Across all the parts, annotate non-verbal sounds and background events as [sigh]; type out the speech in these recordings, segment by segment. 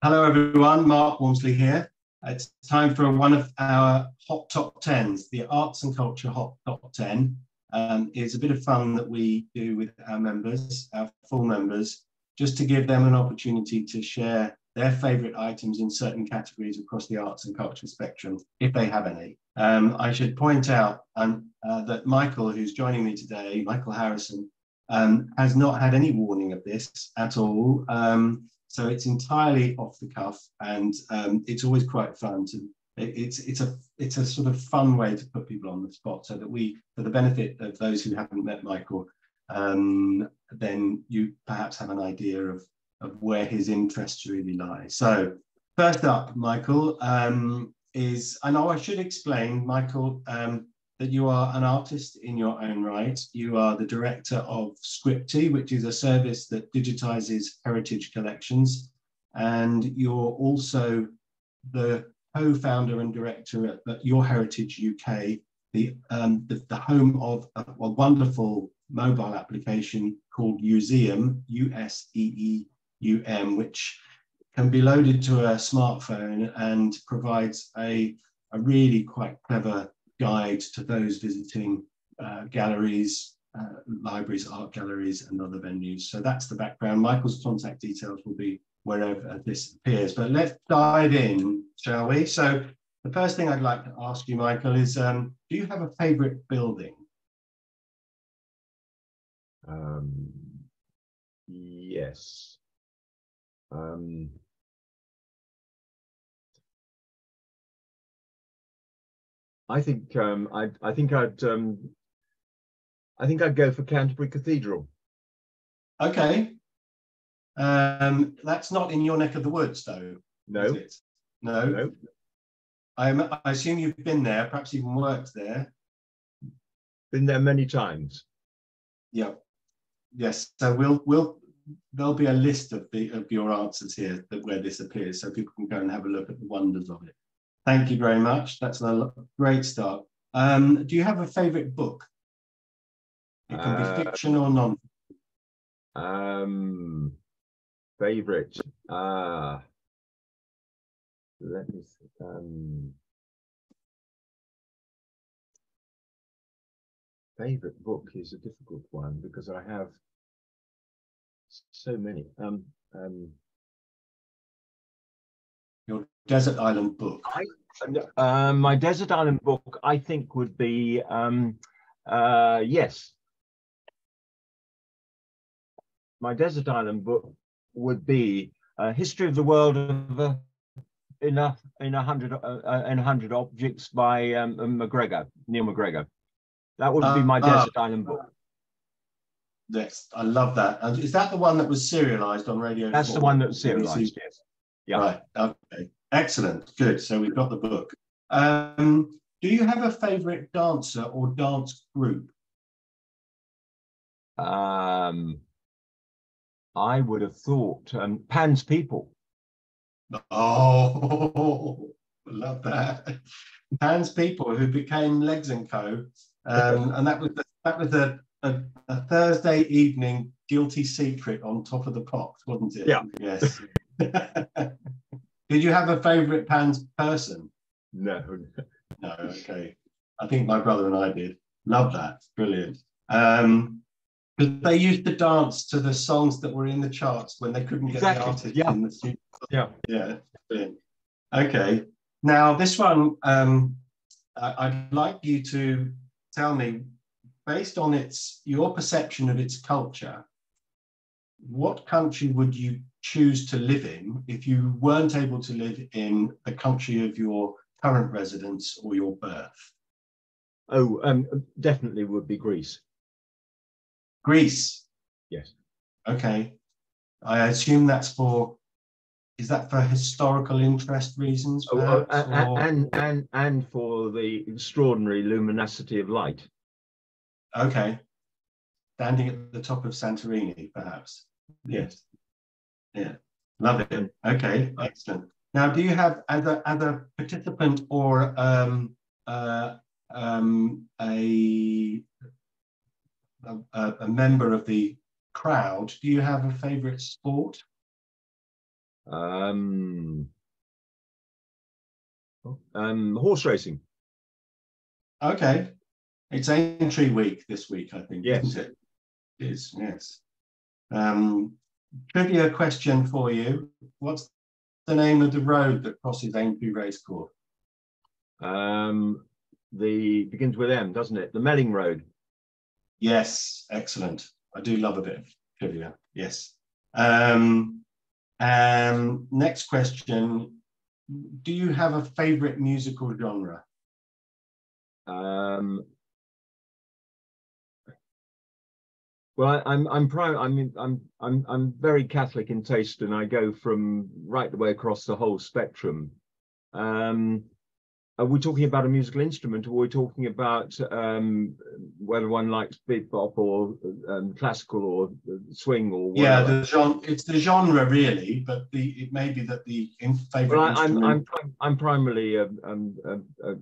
Hello, everyone. Mark Walmsley here. It's time for one of our hot top tens, the Arts and Culture Hot Top 10. Um, it's a bit of fun that we do with our members, our full members, just to give them an opportunity to share their favourite items in certain categories across the arts and culture spectrum, if they have any. Um, I should point out um, uh, that Michael, who's joining me today, Michael Harrison, um, has not had any warning of this at all. Um, so it's entirely off the cuff, and um, it's always quite fun to. it's it's a it's a sort of fun way to put people on the spot, so that we, for the benefit of those who haven't met Michael, um, then you perhaps have an idea of of where his interests really lie. So first up, Michael, um, is, I know I should explain, Michael, um, that you are an artist in your own right. You are the director of Scripti, which is a service that digitizes heritage collections. And you're also the co-founder and director at, at Your Heritage UK, the, um, the, the, home of a, a, wonderful mobile application called Useeum, U-S-E-E-U-M, which can be loaded to a smartphone and provides a, a really quite clever guide to those visiting uh, galleries, uh, libraries, art galleries, and other venues. So that's the background. Michael's contact details will be wherever this appears. But let's dive in, shall we? So the first thing I'd like to ask you, Michael, is um, do you have a favorite building? Um, yes. Um, I think um, I, I think I'd um, I think I'd go for Canterbury Cathedral. Okay, um, that's not in your neck of the woods, though. No, no. No. I, I assume you've been there, perhaps even worked there. Been there many times. Yeah. Yes. So we'll we'll there'll be a list of the of your answers here that where this appears, so people can go and have a look at the wonders of it. Thank you very much. That's a great start. Um, do you have a favorite book? It can uh, be fiction or non. Um, favorite. Uh, let me see. Um, favorite book is a difficult one because I have so many. Um, um, your desert island book. I, uh, my desert island book, I think, would be um, uh, yes. My desert island book would be a history of the world of uh, in a in a hundred uh, uh in a hundred objects by um, MacGregor, Neil MacGregor. That would be my uh, desert island book. Yes, I love that. And is that the one that was serialized on Radio? That's 4? the one that was serialized. Yes. Yeah. Right. Okay. Excellent. Good. So we've got the book. Um, do you have a favorite dancer or dance group? Um, I would have thought um, Pan's People. Oh, [laughs] love that. Pan's People, who became Legs and Co. Um, [laughs] and that was the, that was a, a, a, Thursday evening guilty secret on top of the pops, wasn't it? Yeah. Yes. [laughs] [laughs] Did you have a favourite Pan's person? No. No, okay. I think my brother and I did. Love that. Brilliant. Um, because they used to dance to the songs that were in the charts when they couldn't get exactly. the artist yeah. in the studio. Yeah. Yeah. Brilliant. Okay. Now this one, um, I'd like you to tell me, based on its your perception of its culture, what country would you choose to live in if you weren't able to live in the country of your current residence or your birth? Oh, um, definitely would be Greece. Greece? Yes. Okay. I assume that's for, is that for historical interest reasons? Perhaps, oh, and, and, and, and for the extraordinary luminosity of light. Okay. Standing at the top of Santorini, perhaps. Yes. Yeah, love it. Okay, excellent. Now, do you have other other participant or um, uh, um, a, a, a member of the crowd? Do you have a favourite sport? Um, um, horse racing. Okay. It's Aintree week this week, I think, Yes. isn't it? It is, yes. Um, trivia question for you. What's the name of the road that crosses Aintree Racecourse? Um, the begins with M, doesn't it? The Melling Road. Yes, excellent. I do love a bit of trivia. Yes. Um, um, next question. Do you have a favorite musical genre? Um, well, I, I'm I'm pri- I'm I'm I'm I'm very Catholic in taste, and I go from right the way across the whole spectrum. Um, are we talking about a musical instrument, or are we talking about um, whether one likes bebop or um, classical or swing or Yeah, whatever? the genre. It's the genre really, but the it may be that the in favorite Well, I, I'm instrument. I'm I'm primarily um, um, uh,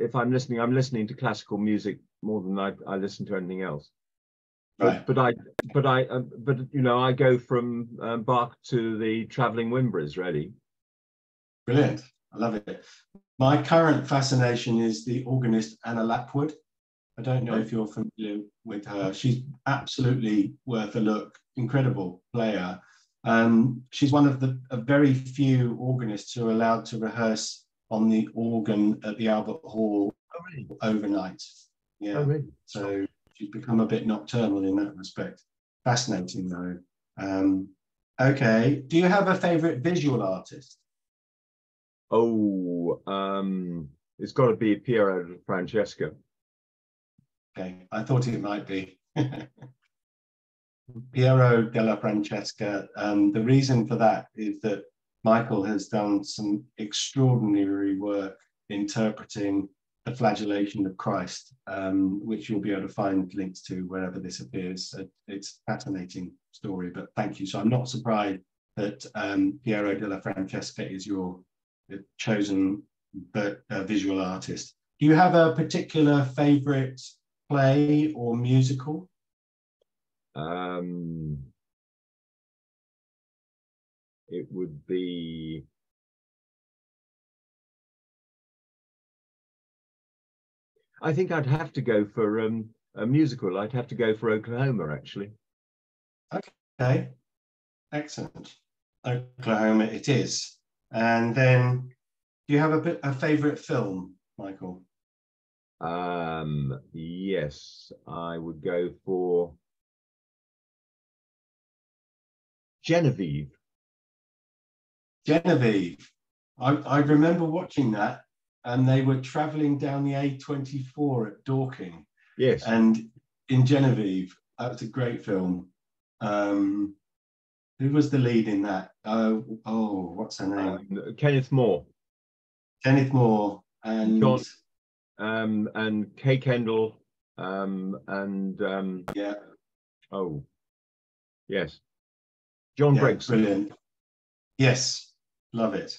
if I'm listening, I'm listening to classical music more than I, I listen to anything else. But, Right. but I but I um, but you know I go from um, Bach to the traveling Wilburys really. Brilliant. I love it. My current fascination is the organist Anna Lapwood. I don't know if you're familiar with her. She's absolutely worth a look. Incredible player. Um, she's one of the a very few organists who are allowed to rehearse on the organ at the Albert Hall Oh really? overnight. Yeah. Oh really? So she's become a bit nocturnal in that respect. Fascinating though. Um, okay. Do you have a favorite visual artist? Oh, um, it's got to be Piero de Francesca. Okay, I thought it might be. [laughs] Piero della Francesca. Um, the reason for that is that Michael has done some extraordinary work interpreting the flagellation of Christ, um, which you'll be able to find links to wherever this appears. It's a fascinating story, but thank you. So I'm not surprised that um, Piero della Francesca is your chosen but, uh, visual artist. Do you have a particular favorite play or musical? Um, it would be. I think I'd have to go for um, a musical. I'd have to go for Oklahoma, actually. Okay, excellent. Oklahoma it is. And then, do you have a bit a favorite film, Michael? Um, yes, I would go for Genevieve. Genevieve. I, I remember watching that, and they were traveling down the A24 at Dorking, Yes, and in Genevieve. That was a great film. Um, who was the lead in that? Oh, oh, what's her name? um, Kenneth More Kenneth More and John- um, and Kay Kendall um, and um, yeah, oh, yes, John yeah, Gregson. brilliant. Yes, love it.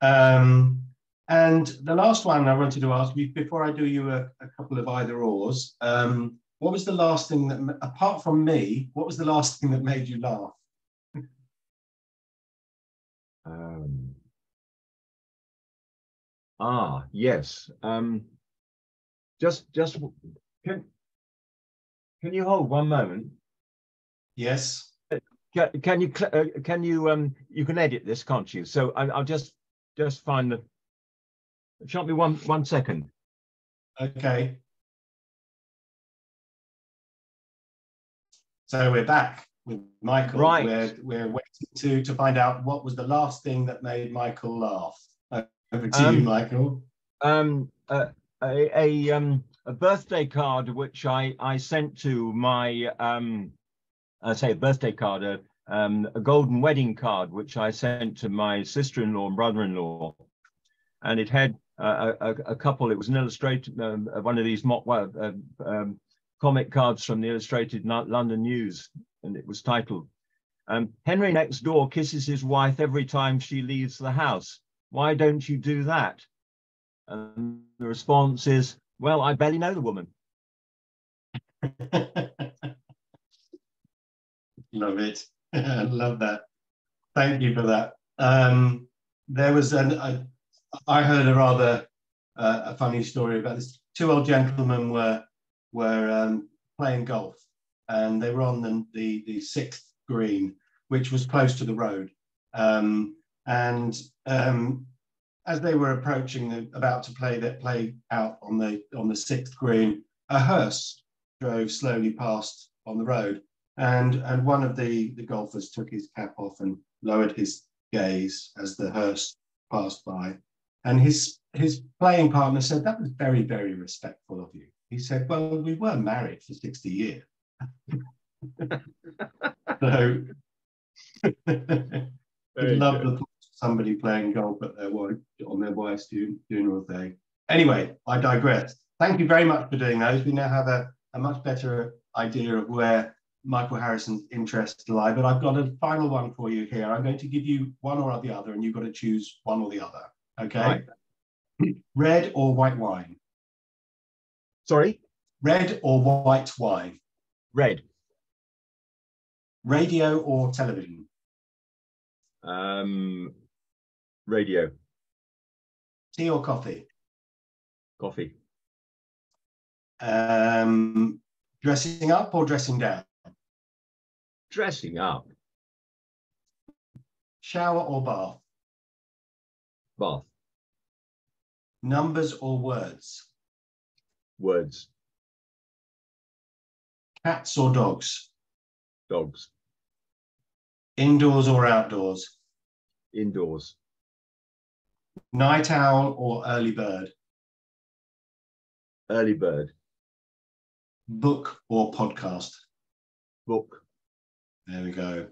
Um, and the last one I wanted to ask you before I do you a, a couple of either ors. Um, what was the last thing that, apart from me, what was the last thing that made you laugh? Um, ah, yes. Um, just, just can can you hold one moment? Yes. Can, can you uh, can you um you can edit this, can't you? So I, I'll just just find the. Shan't be one one second. Okay. So we're back with Michael. Right. We're, we're waiting to, to find out what was the last thing that made Michael laugh. Over to you, Um, Michael. Um, uh, a a um a birthday card which I I sent to my um I say a birthday card a um a golden wedding card which I sent to my sister-in-law and brother-in-law, and it had a, a couple. It was an illustrated um, uh, one of these mock uh, um, comic cards from the Illustrated London News, and it was titled um, "Henry next door kisses his wife every time she leaves the house. Why don't you do that?" And the response is, well, I barely know the woman. [laughs] Love it. [laughs] Love that. Thank you for that. Um, there was an, a, I heard a rather uh, a funny story about this. Two old gentlemen were were um, playing golf, and they were on the, the, the sixth green, which was close to the road. Um, and um, as they were approaching, the, about to play that play out on the on the sixth green, a hearse drove slowly past on the road, and and one of the the golfers took his cap off and lowered his gaze as the hearse passed by, and his his playing partner said that was very very respectful of you. He said, "Well, we were married for sixty years." [laughs] so. [laughs] I'd love to somebody playing golf at their wife on their wife's funeral day. Anyway, I digress. Thank you very much for doing those. We now have a, a much better idea of where Michael Harrison's interests lie, but I've got a final one for you here. I'm going to give you one or the other, and you've got to choose one or the other. Okay. Right. Red or white wine? Sorry? Red or white wine? Red. Radio or television? Um, radio. Tea or coffee? Coffee. Um, dressing up or dressing down? Dressing up. Shower or bath? Bath. Numbers or words? Words. Cats or dogs? Dogs. Indoors or outdoors? Indoors. Night owl or early bird? Early bird. Book or podcast? Book. There we go.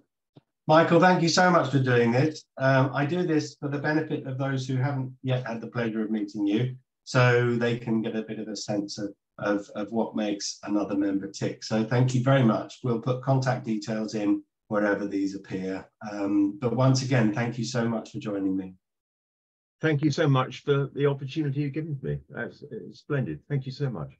Michael, thank you so much for doing this. Um, I do this for the benefit of those who haven't yet had the pleasure of meeting you, so they can get a bit of a sense of, of, of what makes another member tick. So thank you very much. We'll put contact details in wherever these appear. Um, but once again, thank you so much for joining me. Thank you so much for the opportunity you've given me. That's splendid. Thank you so much.